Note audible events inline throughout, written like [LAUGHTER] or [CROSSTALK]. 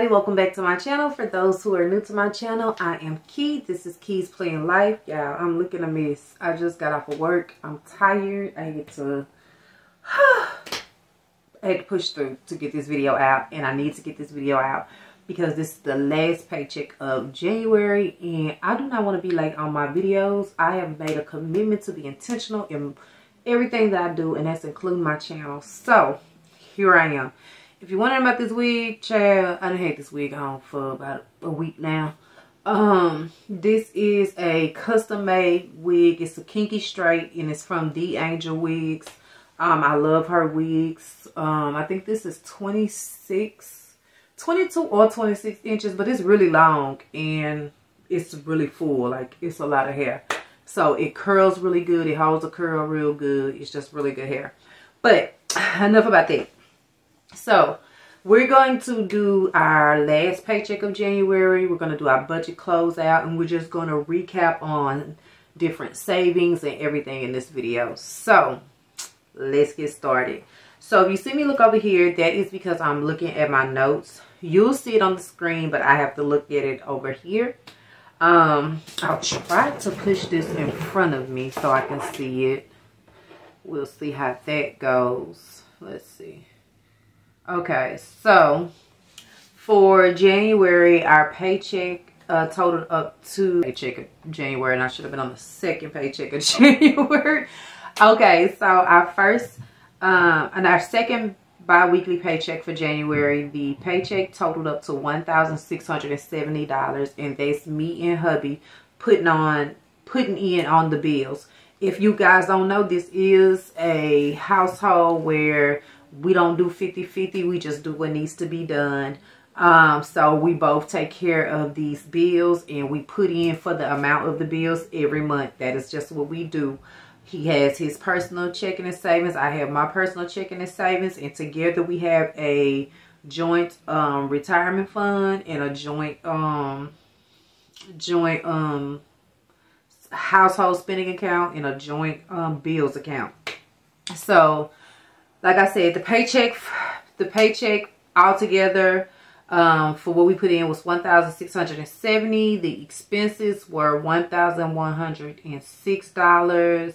everybody welcome back to my channel. For those who are new to my channel i am key. This is Keiis Planned Lyfe. Yeah i'm looking a mess i just got off of work. I'm tired. I get to [SIGHS] i had to push through to get this video out and i need to get this video out because this is the last paycheck of january and i do not want to be late on my videos. I have made a commitment to be intentional in everything that i do and that's including my channel. So here i am if you're wondering about this wig, child, I done had this wig on for about a week now. Um, this is a custom made wig. It's a kinky straight and it's from The Angel Wigs. Um, I love her wigs. Um, I think this is 26, 22 or 26 inches, but it's really long and it's really full. Like it's a lot of hair. So it curls really good. It holds a curl real good. It's just really good hair. But [SIGHS] enough about that. So we're going to do our last paycheck of January. We're going to do our budget closeout and we're just going to recap on different savings and everything in this video. So let's get started. So if you see me look over here, that is because I'm looking at my notes. You'll see it on the screen, but I have to look at it over here. Um, I'll try to push this in front of me so I can see it. We'll see how that goes. Let's see. Okay, so for January, our paycheck uh, totaled up to paycheck of January, and I should have been on the second paycheck of [LAUGHS] January. okay, so our first um, and our second bi-weekly paycheck for January, the paycheck totaled up to $1,670, and that's me and hubby putting on putting in on the bills. If you guys don't know, this is a household where we don't do 50-50. We just do what needs to be done. Um, so we both take care of these bills and we put in for the amount of the bills every month. That is just what we do. He has his personal checking and savings. I have my personal checking and savings. And together we have a joint um, retirement fund and a joint um, joint um, household spending account and a joint um, bills account. So like I said, the paycheck, the paycheck altogether um, for what we put in was 1670 The expenses were $1,106.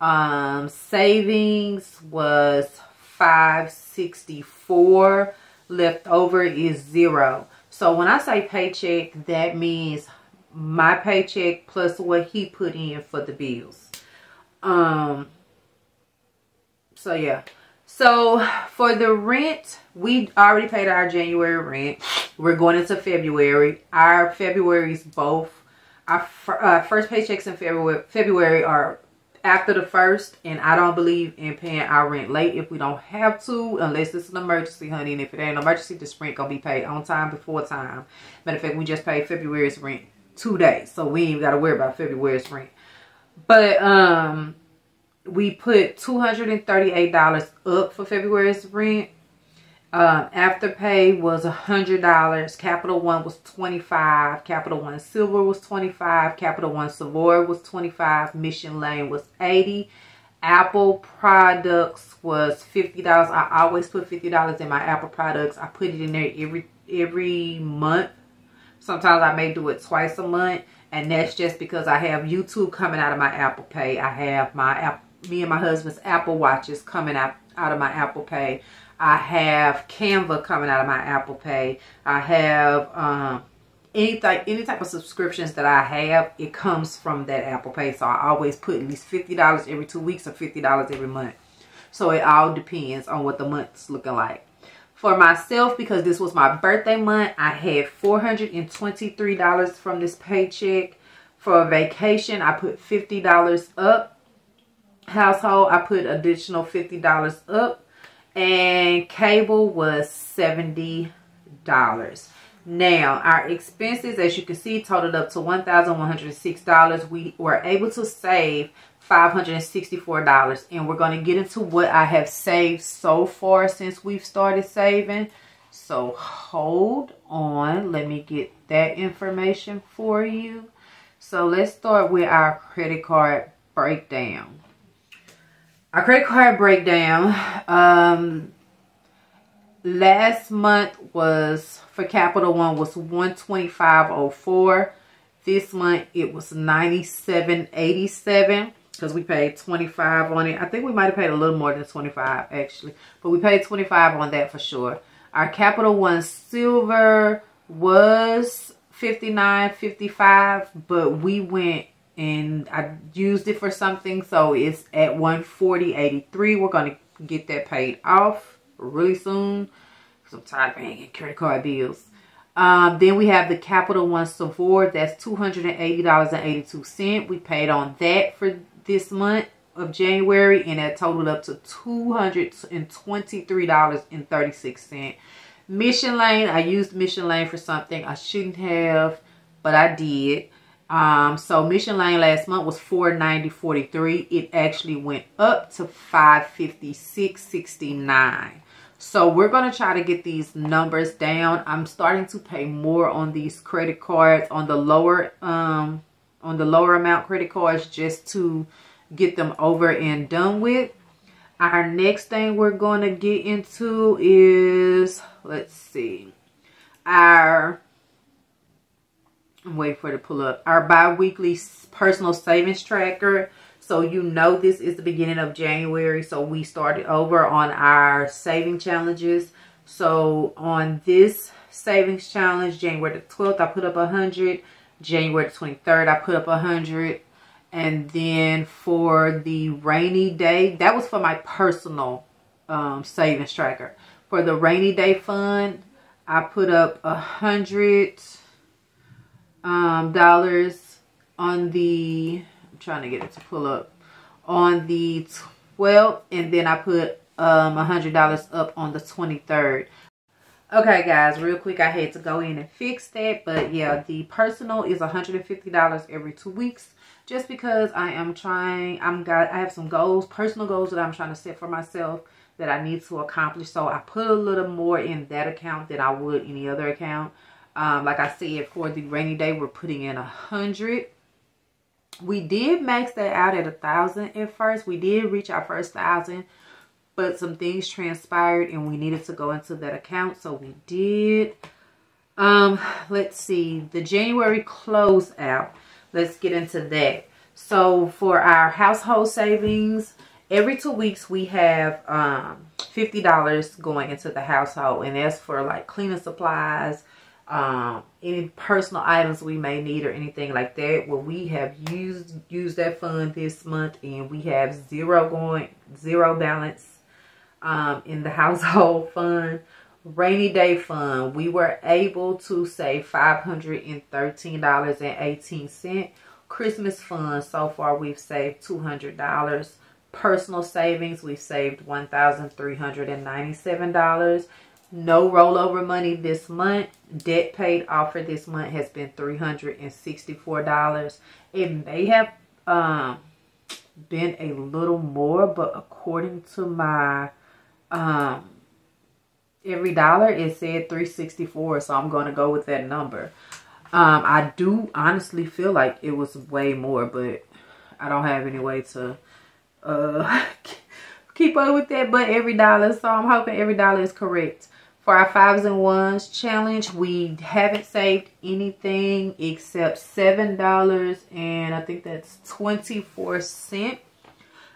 Um, savings was 564 Left over is zero. So when I say paycheck, that means my paycheck plus what he put in for the bills. Um, so yeah. So for the rent, we already paid our January rent. We're going into February. Our February's both, our uh, first paychecks in February, February are after the first. And I don't believe in paying our rent late if we don't have to, unless it's an emergency, honey. And if it ain't an emergency, this rent gonna be paid on time before time. Matter of fact, we just paid February's rent two days. So we ain't got to worry about February's rent. But, um, we put $238 up for February's rent. Um, Afterpay was $100. Capital One was 25 Capital One Silver was 25 Capital One Savor was 25 Mission Lane was 80 Apple products was $50. I always put $50 in my Apple products. I put it in there every every month. Sometimes I may do it twice a month. And that's just because I have YouTube coming out of my Apple Pay. I have my Apple me and my husband's Apple Watches coming out, out of my Apple Pay. I have Canva coming out of my Apple Pay. I have um, any, type, any type of subscriptions that I have, it comes from that Apple Pay. So I always put at least $50 every two weeks or $50 every month. So it all depends on what the month's looking like. For myself, because this was my birthday month, I had $423 from this paycheck. For a vacation, I put $50 up household, I put additional $50 up. And cable was $70. Now, our expenses, as you can see, totaled up to $1,106. We were able to save $564. And we're going to get into what I have saved so far since we've started saving. So, hold on. Let me get that information for you. So, let's start with our credit card breakdown our credit card breakdown um last month was for Capital One was 125.04. This month it was 97.87 because we paid 25 on it. I think we might have paid a little more than 25 actually, but we paid 25 on that for sure. Our Capital One Silver was 59.55, but we went and I used it for something, so it's at 140.83. We're going to get that paid off really soon because I'm tired of paying credit card bills. Um, then we have the Capital One Savor. That's $280.82. We paid on that for this month of January and that totaled up to $223.36. Mission Lane, I used Mission Lane for something I shouldn't have, but I did. Um, so Mission Lane last month was 490.43. It actually went up to 556.69. So we're going to try to get these numbers down. I'm starting to pay more on these credit cards on the lower um on the lower amount credit cards just to get them over and done with. Our next thing we're going to get into is, let's see, our, Waiting for it to pull up, our bi-weekly personal savings tracker. So you know this is the beginning of January. So we started over on our saving challenges. So on this savings challenge, January the 12th, I put up 100. January the 23rd, I put up 100. And then for the rainy day, that was for my personal um, savings tracker. For the rainy day fund, I put up a hundred um, dollars on the, I'm trying to get it to pull up, on the 12th. And then I put um, a hundred dollars up on the 23rd. Okay, guys, real quick, I had to go in and fix that. But yeah, the personal is $150 every two weeks just because I am trying, I'm got, I have some goals, personal goals that I'm trying to set for myself that I need to accomplish. So I put a little more in that account than I would any other account. Um, like I said, for the rainy day, we're putting in a hundred. We did max that out at a thousand at first. We did reach our first thousand, but some things transpired and we needed to go into that account. So we did. Um, let's see, the January close out let's get into that. So for our household savings, every two weeks we have um, $50 going into the household. And that's for like cleaning supplies, um, any personal items we may need or anything like that. Well, we have used used that fund this month and we have zero going, zero balance um, in the [LAUGHS] household fund rainy day fund, we were able to save $513.18. Christmas fund, so far we've saved $200. Personal savings, we've saved $1,397. No rollover money this month. Debt paid off for this month has been $364. It may have um, been a little more, but according to my um, EveryDollar it said 364 so i'm going to go with that number um i do honestly feel like it was way more but i don't have any way to uh [LAUGHS] keep up with that but EveryDollar so i'm hoping EveryDollar is correct for our fives and ones challenge we haven't saved anything except seven dollars and i think that's 24 cent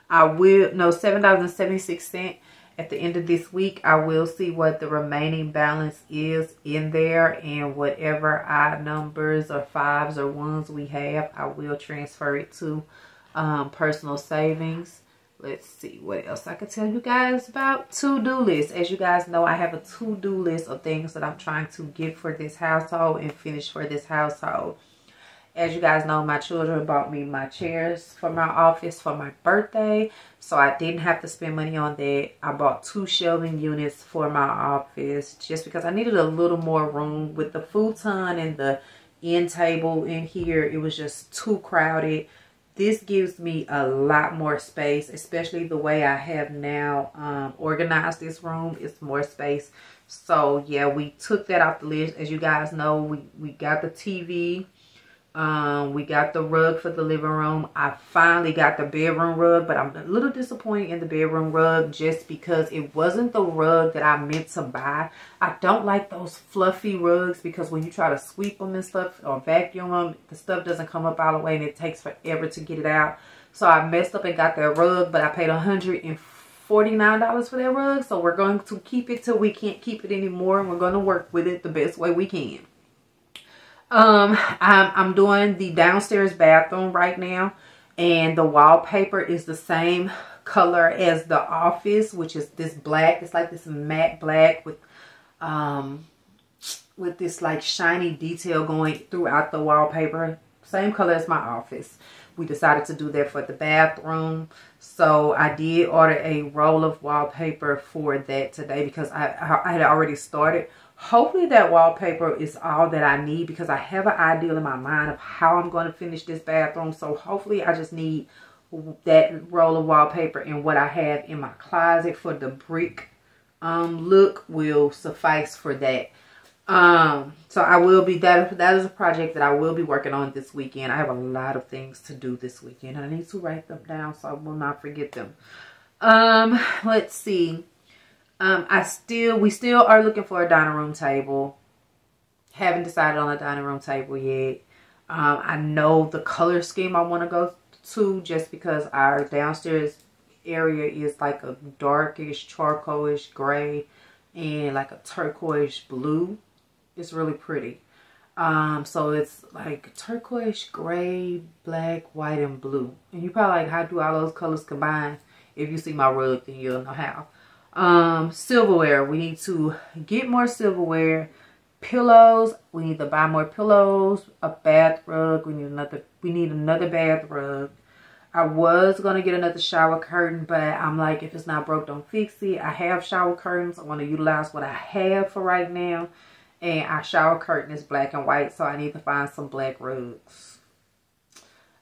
i will no seven dollars and 76 cent at the end of this week, I will see what the remaining balance is in there and whatever odd numbers or fives or ones we have, I will transfer it to um, personal savings. Let's see what else I could tell you guys about to-do list. As you guys know, I have a to-do list of things that I'm trying to get for this household and finish for this household. As you guys know, my children bought me my chairs for my office for my birthday. So I didn't have to spend money on that. I bought two shelving units for my office just because I needed a little more room with the futon and the end table in here. It was just too crowded. This gives me a lot more space, especially the way I have now um, organized this room. It's more space. So yeah, we took that off the list. As you guys know, we, we got the TV Um, we got the rug for the living room. I finally got the bedroom rug, but I'm a little disappointed in the bedroom rug just because it wasn't the rug that I meant to buy. I don't like those fluffy rugs because when you try to sweep them and stuff or vacuum them, the stuff doesn't come up all the way and it takes forever to get it out. So I messed up and got that rug, but I paid $149 for that rug. So we're going to keep it till we can't keep it anymore. And we're going to work with it the best way we can. Um, I'm, I'm doing the downstairs bathroom right now. And the wallpaper is the same color as the office, which is this black. It's like this matte black with, um, with this like shiny detail going throughout the wallpaper. Same color as my office. We decided to do that for the bathroom. So I did order a roll of wallpaper for that today because I, I had already started hopefully that wallpaper is all that I need because I have an idea in my mind of how I'm going to finish this bathroom. So hopefully I just need that roll of wallpaper and what I have in my closet for the brick um, look will suffice for that. Um, so I will be, that, that is a project that I will be working on this weekend. I have a lot of things to do this weekend. I need to write them down so I will not forget them. Um, let's see. Um, I still, we still are looking for a dining room table. Haven't decided on a dining room table yet. Um, I know the color scheme I want to go to just because our downstairs area is like a darkish, charcoalish gray and like a turquoise blue. It's really pretty. Um, so it's like turquoise, gray, black, white, and blue. And you probably like, how do all those colors combine? If you see my rug, then you'll know how. Um, silverware. We need to get more silverware. Pillows. We need to buy more pillows. A bath rug. We need another. We need another bath rug. I was going to get another shower curtain, but I'm like, if it's not broke, don't fix it. I have shower curtains. I want to utilize what I have for right now. And our shower curtain is black and white, so I need to find some black rugs.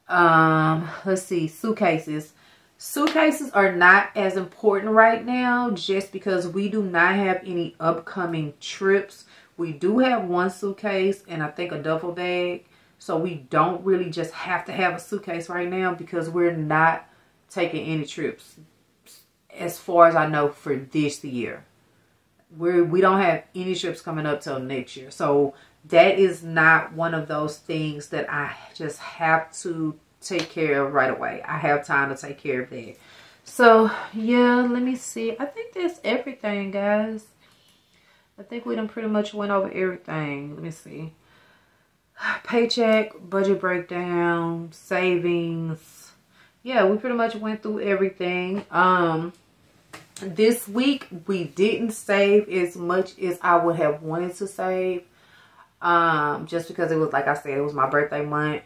Um, let's see, suitcases. Suitcases are not as important right now just because we do not have any upcoming trips. We do have one suitcase and I think a duffel bag. So we don't really just have to have a suitcase right now because we're not taking any trips as far as I know for this year. We're, we don't have any trips coming up till next year. So that is not one of those things that I just have to take care of right away. I have time to take care of that. So, yeah, let me see. I think that's everything, guys. I think we done pretty much went over everything. Let me see. [SIGHS] Paycheck, budget breakdown, savings. Yeah, we pretty much went through everything. Um, this week, we didn't save as much as I would have wanted to save. Um, just because it was, like I said, it was my birthday month.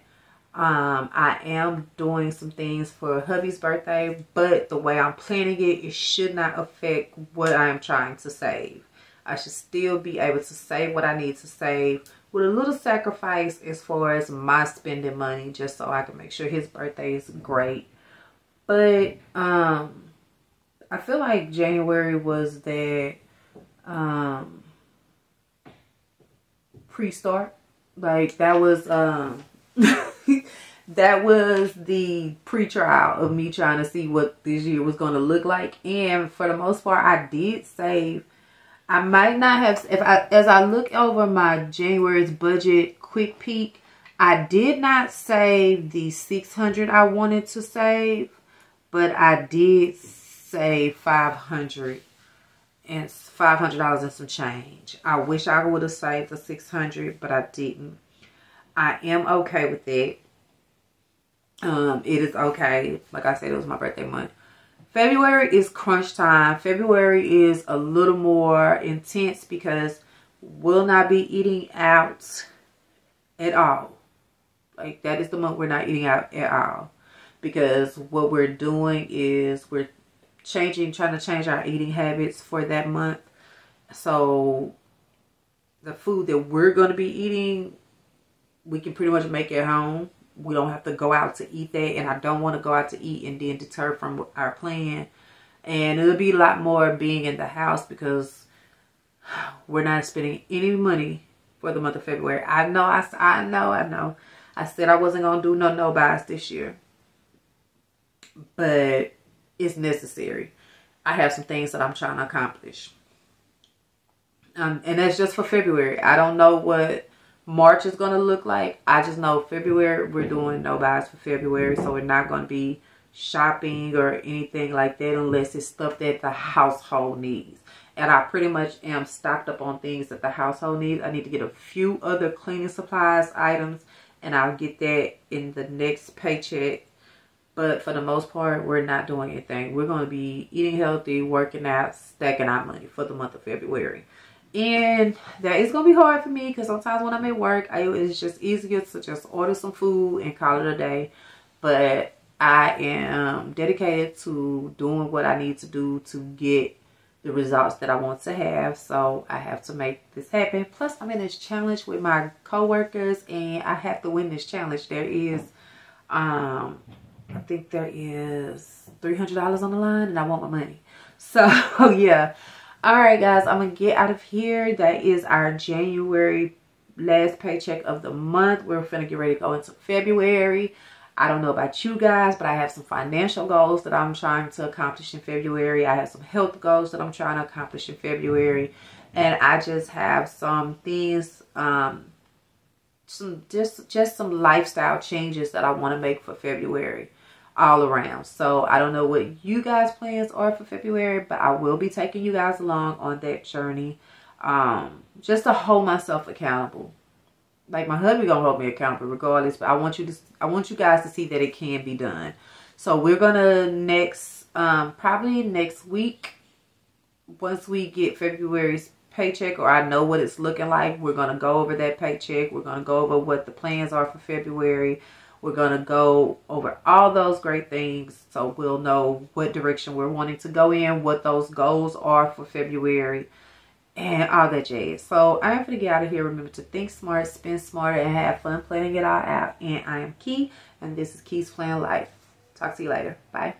Um, I am doing some things for hubby's birthday, but the way I'm planning it, it should not affect what I am trying to save. I should still be able to save what I need to save with a little sacrifice as far as my spending money, just so I can make sure his birthday is great. But um, I feel like January was that um, pre-start. Like that was um [LAUGHS] that was the pre-trial of me trying to see what this year was going to look like. And for the most part, I did save. I might not have, if I, as I look over my January's budget quick peek, I did not save the 600 I wanted to save, but I did save 500 and $500 and some change. I wish I would have saved the 600, but I didn't. I am okay with it. Um, it is okay. Like I said, it was my birthday month. February is crunch time. February is a little more intense because we'll not be eating out at all. Like that is the month we're not eating out at all. Because what we're doing is we're changing, trying to change our eating habits for that month. So the food that we're going to be eating we can pretty much make it home. We don't have to go out to eat that. And I don't want to go out to eat and then deter from our plan. And it'll be a lot more being in the house because we're not spending any money for the month of February. I know, I, I know, I know. I said I wasn't going to do no no buys this year. But it's necessary. I have some things that I'm trying to accomplish. Um, and that's just for February. I don't know what March is going to look like. I just know February, we're doing no buys for February. So we're not going to be shopping or anything like that unless it's stuff that the household needs. And I pretty much am stocked up on things that the household needs. I need to get a few other cleaning supplies items and I'll get that in the next paycheck. But for the most part, we're not doing anything. We're going to be eating healthy, working out, stacking our money for the month of February. And that is going to be hard for me because sometimes when I'm at work, I, it's just easier to just order some food and call it a day. But I am dedicated to doing what I need to do to get the results that I want to have. So I have to make this happen. Plus, I'm in this challenge with my coworkers and I have to win this challenge. There is, um, I think there is $300 on the line and I want my money. [LAUGHS] So, yeah. All right guys i'm gonna get out of here. That is our january last paycheck of the month. We're gonna get ready to go into february. I don't know about you guys but i have some financial goals that i'm trying to accomplish in february. I have some health goals that i'm trying to accomplish in february. And i just have some things um some just just some lifestyle changes that i want to make for february all around. So I don't know what you guys plans are for February, but I will be taking you guys along on that journey. Um, just to hold myself accountable. Like my husband gonna hold me accountable regardless, but I want you to I want you guys to see that it can be done. So we're gonna next um probably next week once we get February's paycheck or I know what it's looking like, we're to go over that paycheck. We're to go over what the plans are for February. We're going to go over all those great things so we'll know what direction we're wanting to go in, what those goals are for February, and all that jazz. So I'm going to get out of here. Remember to think smart, spend smart, and have fun planning it all out. And I am Key, and this is Keiis Plan Lyfe. Talk to you later. Bye.